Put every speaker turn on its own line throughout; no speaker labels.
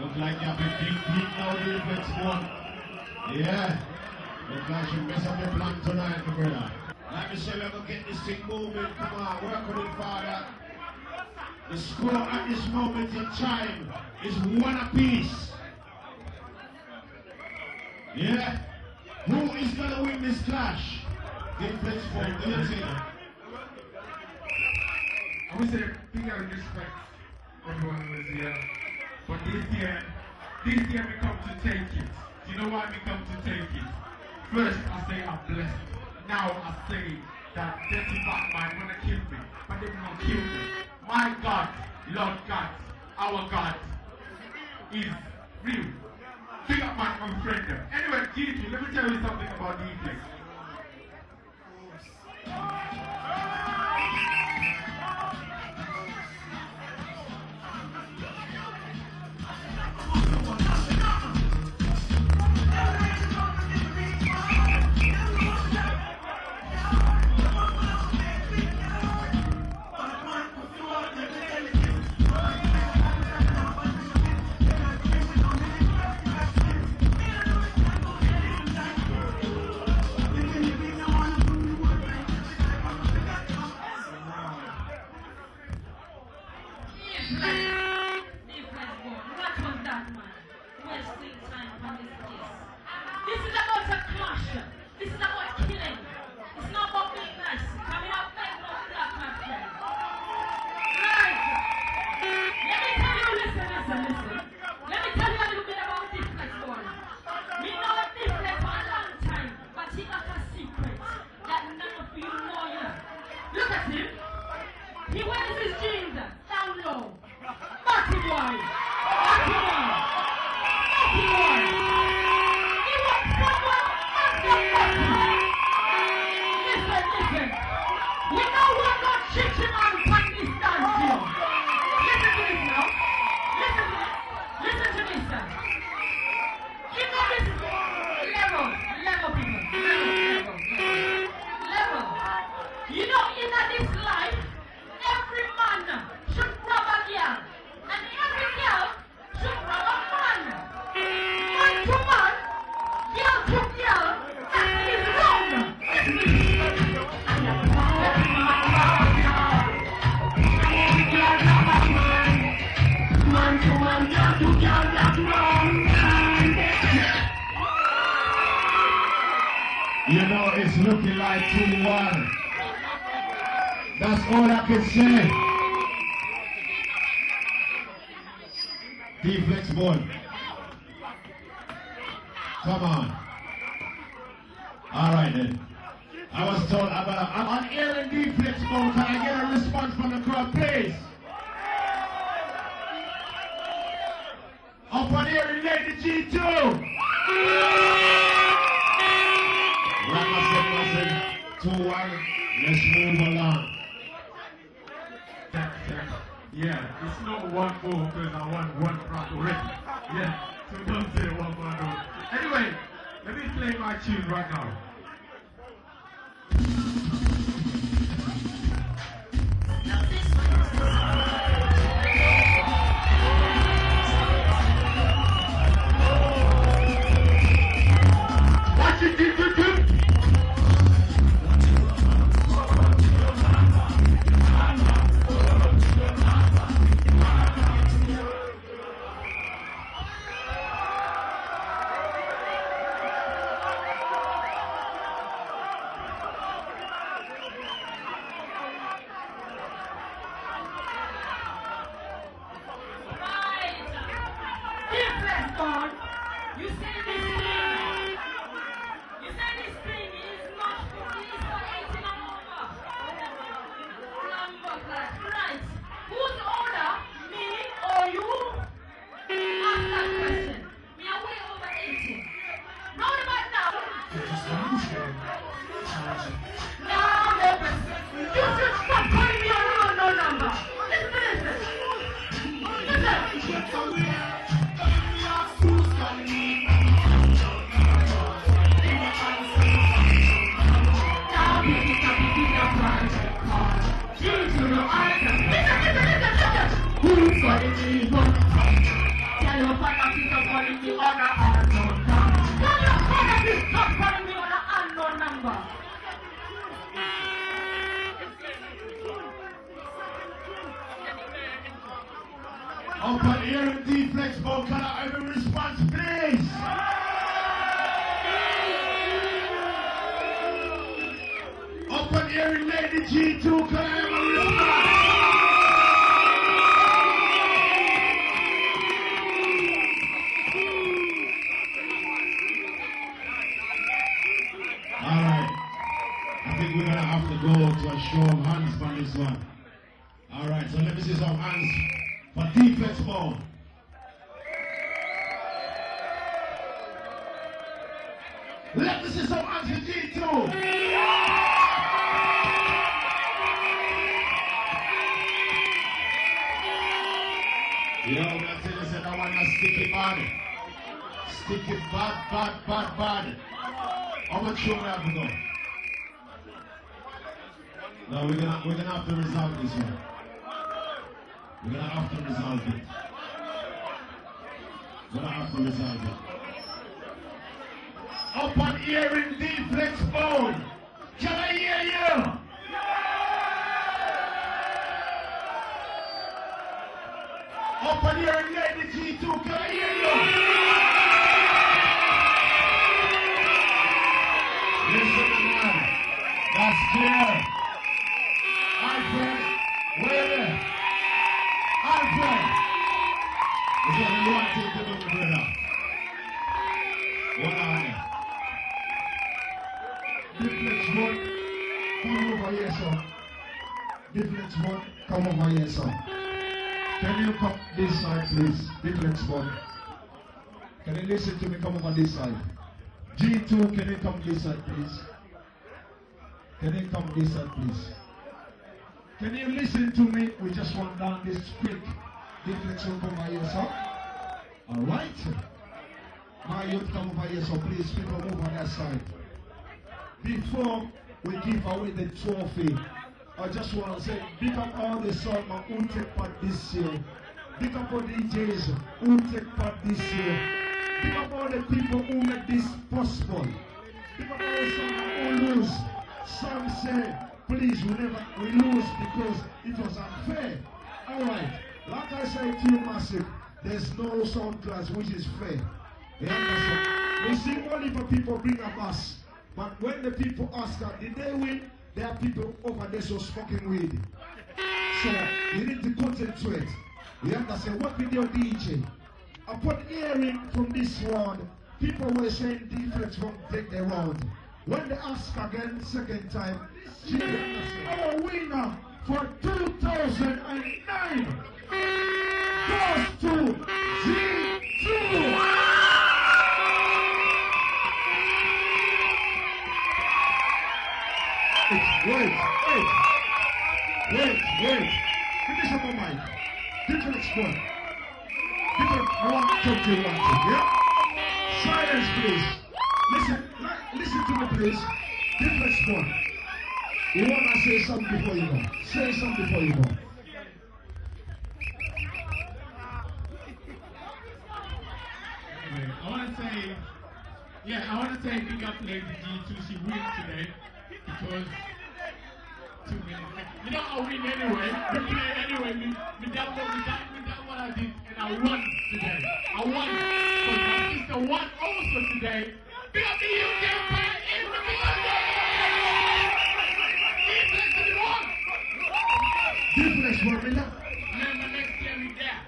Look like you have a big deep now, defense one. Yeah. Look like you mess up your plan tonight, my brother. Like me say, we're gonna get this thing moving. Come on, work on it, father. The score at this moment in time is one apiece. Yeah? Who is gonna win this clash? Defense for do you think?
I would say big and respect everyone who was here. But this year, this year we come to take it. Do you know why we come to take it? First, I say I'm blessed. Now I say that dirty bad man gonna kill me, but they gonna kill me. My God, Lord God, our God is real. Big up my, friend. Anyway, Gigi, let me tell you something about DJ.
He wears his jeans down low. Marty boy.
Like 2-1. That's all I can say. Dflexbone. Come on. All right then. I was told I'm, uh, I'm on air in deflex mode. Can I get a response from the crowd, please? Up on air in Lady G2. Said, 2-1. Let's move along.
Yeah, it's not one goal because I won one front already. Yeah, so don't say one one goal. Anyway, let me play my tune right now.
God. You say
Up on here in Dflexbone, can I have response, please? Up on Lady G2, can I have a response? Alright. I think we're gonna have to go to a show of hands for this one. Alright, so let me see some hands for Dflexbone. Let me see some hands for G2. Yo, that's it. I said I want to sticky bad. Sticky bad, bad, bad, bad. How much we have to go? No, we're gonna we're gonna have to resolve this one. We're gonna have to resolve it. We're gonna have to resolve it. Up on here in Dflexbone. Can I hear you? Up on here in Lady G2, can I hear you? Listen, man. That's clear. Alfred, wait there. Alfred. Is you want to do, brother?
Son. Difference one, come over here, son. Can you come this side, please? Difference one. Can you listen to me? Come over this side. G2, can you come this side, please? Can you come this side, please? Can you listen to me? We just want down this quick. Difference one, come over here, son. All right. My youth, come over here, so please, people move on that side. Before we give away the trophy, I just want to say, big up all the songmen who take part this year. Big up all the DJs who take part this year. Big up all the people who make this possible. Big up all the songmen who lose. Some say, please, we never we lose because it was unfair. All right, like I said to you, Massive, there's no sound class which is fair. You understand? We see only for people bring a mass. But when the people ask her, did they win? There are people over there so smoking weed. So you need to concentrate. You understand? What your DJ? Upon hearing from this round, people were saying different from take the round. When they ask again, second time, she is our winner for 2009 goes to G2. Wait, wait, wait, wait. Me some more mic. Different spot. Different. I want to talk to yeah? Silence, please. Listen, listen to me, please. Different spot. You want to say something before you go. Say something before you go.
I want to say, yeah, I want to say big up Lady G2. She win today because two minutes. You know I win anyway. We play anyway. We, we what we done, we done what I did, and I won today. I won. But my sister won also today. Big up the UK Empire in the.
Different spot, me love.
Remember next year we there.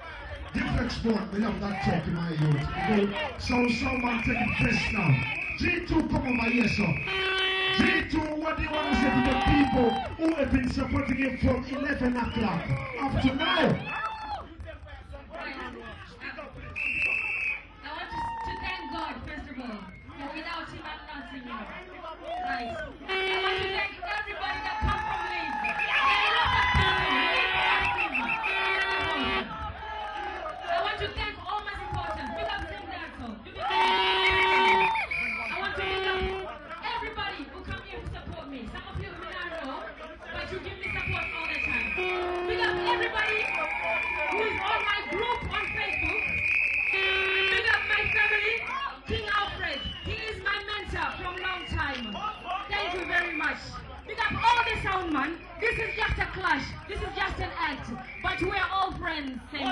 Different sport, me love that talk in my youth. Because so someone taking first now. G2 come over here, sir. G2, what do you want to say to the people who have been supporting you from 11 o'clock up to now?
I want to, to thank God, first of all. For without him, I'm nothing. You know. Right. I want to thank everybody that we're all friends. Same